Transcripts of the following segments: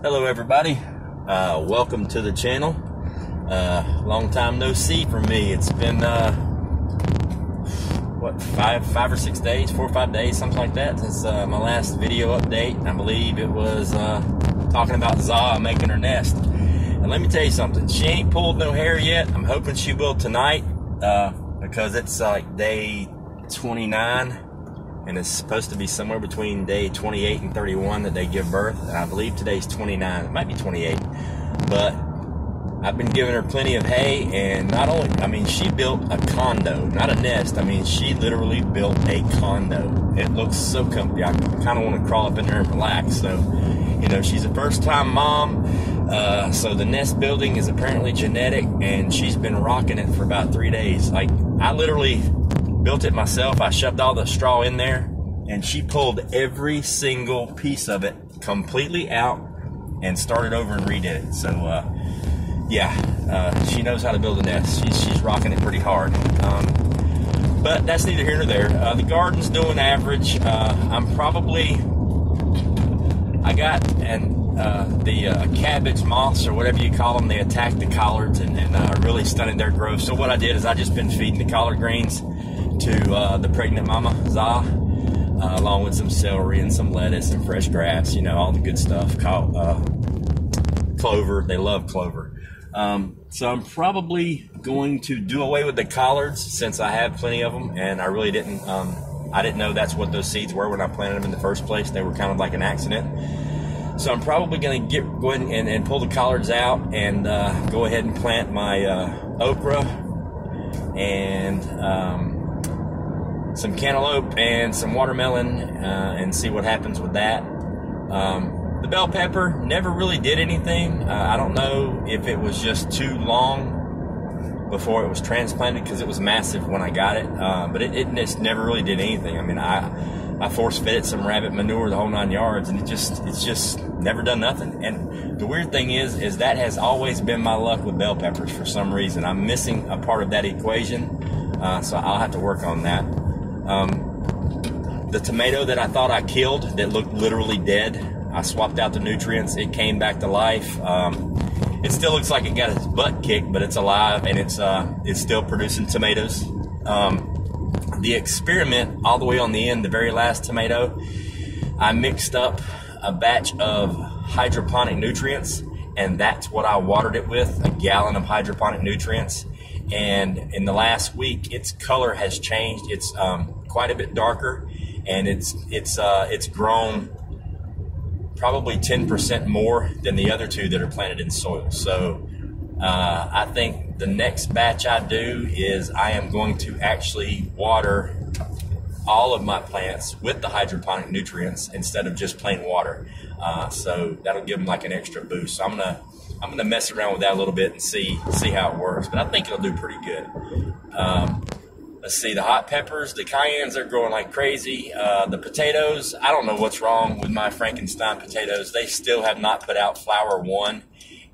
Hello, everybody. Uh, welcome to the channel. Uh, long time no see from me. It's been uh, what five, five or six days, four or five days, something like that, since uh, my last video update. I believe it was uh, talking about Zah making her nest. And let me tell you something. She ain't pulled no hair yet. I'm hoping she will tonight uh, because it's like day 29 and it's supposed to be somewhere between day 28 and 31 that they give birth. I believe today's 29. It might be 28, but I've been giving her plenty of hay, and not only, I mean, she built a condo, not a nest. I mean, she literally built a condo. It looks so comfy. I kind of want to crawl up in there and relax. So, you know, she's a first time mom. Uh, so the nest building is apparently genetic, and she's been rocking it for about three days. Like, I literally built it myself. I shoved all the straw in there, and she pulled every single piece of it completely out and started over and redid it. So, uh, yeah, uh, she knows how to build a nest. She's, she's rocking it pretty hard. Um, but that's neither here nor there. Uh, the garden's doing average. Uh, I'm probably, I got and uh, the uh, cabbage moths or whatever you call them. They attacked the collards and, and really stunted their growth. So what I did is I just been feeding the collard greens to uh, the pregnant mama Za, uh, along with some celery and some lettuce and fresh grass. You know all the good stuff. Uh, clover. They love clover. Um, so I'm probably going to do away with the collards since I have plenty of them, and I really didn't. Um, I didn't know that's what those seeds were when I planted them in the first place. They were kind of like an accident. So I'm probably going to get go ahead and, and, pull the collards out and uh, go ahead and plant my uh, okra and um, some cantaloupe and some watermelon uh, and see what happens with that. Um, the bell pepper never really did anything. Uh, I don't know if it was just too long before it was transplanted because it was massive when I got it, uh, but it, it, just never really did anything. I mean, I I force fed it some rabbit manure the whole nine yards, and it just it's just never done nothing. And the weird thing is, is that has always been my luck with bell peppers for some reason. I'm missing a part of that equation, uh, so I'll have to work on that. Um, the tomato that I thought I killed that looked literally dead I swapped out the nutrients. It came back to life. Um, it still looks like it got its butt kicked, but it's alive and it's uh, it's still producing tomatoes. Um, the experiment all the way on the end, the very last tomato, I mixed up a batch of hydroponic nutrients, and that's what I watered it with a gallon of hydroponic nutrients. And in the last week, its color has changed. It's um, quite a bit darker, and it's it's uh, it's grown probably 10% more than the other two that are planted in soil. So uh, I think the next batch I do is I am going to actually water all of my plants with the hydroponic nutrients instead of just plain water. Uh, so that'll give them like an extra boost. So I'm gonna I'm gonna mess around with that a little bit and see see how it works. But I think it'll do pretty good. Um, Let's see, the hot peppers, the cayennes are growing like crazy. Uh, the potatoes, I don't know what's wrong with my Frankenstein potatoes. They still have not put out flower one,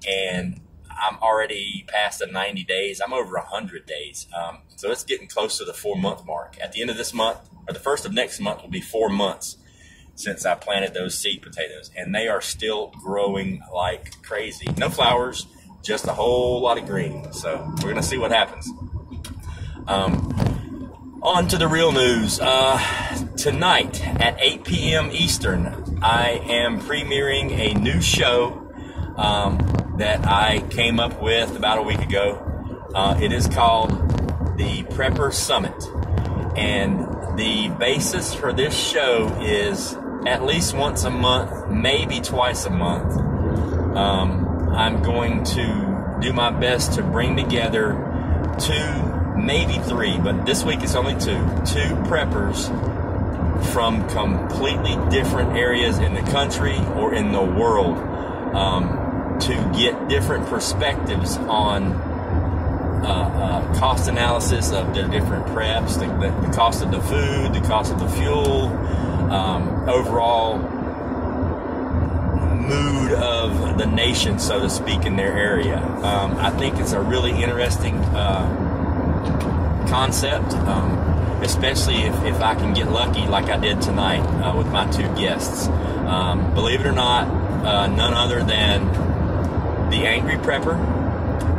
and I'm already past the 90 days. I'm over 100 days. Um, so it's getting close to the four month mark. At the end of this month, or the first of next month, will be four months since I planted those seed potatoes, and they are still growing like crazy. No flowers, just a whole lot of green. So we're going to see what happens. Um, on to the real news. Uh, tonight at 8 p.m. Eastern, I am premiering a new show um, that I came up with about a week ago. Uh, it is called the Prepper Summit. And the basis for this show is at least once a month, maybe twice a month. Um, I'm going to do my best to bring together two maybe three, but this week it's only two. Two preppers from completely different areas in the country or in the world um, to get different perspectives on uh, uh, cost analysis of their different preps, the, the, the, cost of the food, the cost of the fuel, um, overall mood of the nation, so to speak, in their area. Um, I think it's a really interesting. Uh, concept, um, especially if, if I can get lucky like I did tonight uh, with my two guests. Um, believe it or not, uh, none other than the Angry Prepper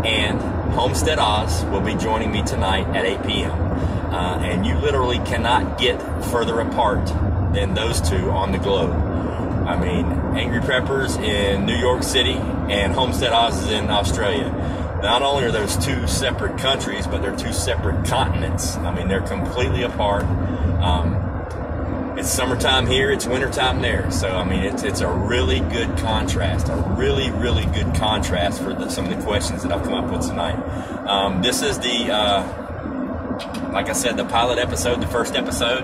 and Homestead Oz will be joining me tonight at 8 p.m. Uh, and you literally cannot get further apart than those two on the globe. I mean, Angry Preppers in New York City and Homestead Oz is in Australia. Not only are those two separate countries, but they're two separate continents. I mean, they're completely apart. Um, it's summertime here, it's wintertime there. So, I mean, it's, it's a really good contrast, a really, really good contrast for the, some of the questions that I've come up with tonight. Um, this is the, uh, like I said, the pilot episode, the first episode.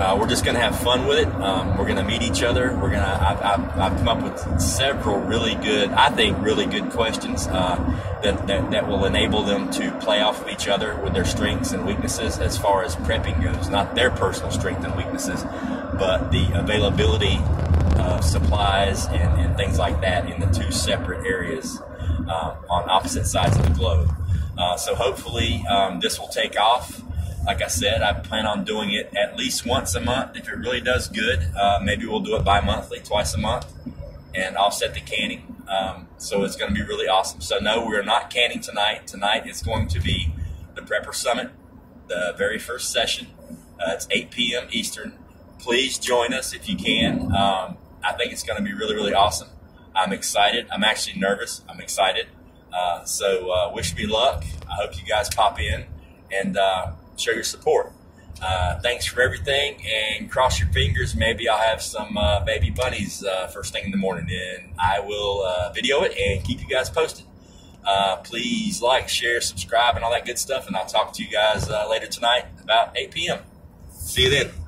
Uh, we're just going to have fun with it. Um, we're going to meet each other. We're going to. I've, come up with several really good, I think, really good questions uh, that, that, that will enable them to play off of each other with their strengths and weaknesses as far as prepping goes. Not their personal strengths and weaknesses, but the availability of supplies and, and things like that in the two separate areas uh, on opposite sides of the globe. Uh, so hopefully um, this will take off like I said, I plan on doing it at least once a month. If it really does good, uh, maybe we'll do it bi monthly, twice a month, and offset the canning. Um, so it's going to be really awesome. So, no, we're not canning tonight. Tonight is going to be the Prepper Summit, the very first session. Uh, it's 8 p.m. Eastern. Please join us if you can. Um, I think it's going to be really, really awesome. I'm excited. I'm actually nervous. I'm excited. Uh, so, uh, wish me luck. I hope you guys pop in and uh, show your support. Uh, thanks for everything and cross your fingers. Maybe I'll have some uh, baby bunnies uh, first thing in the morning and I will uh, video it and keep you guys posted. Uh, please like, share, subscribe, and all that good stuff. And I'll talk to you guys uh, later tonight about 8 p.m. See you then.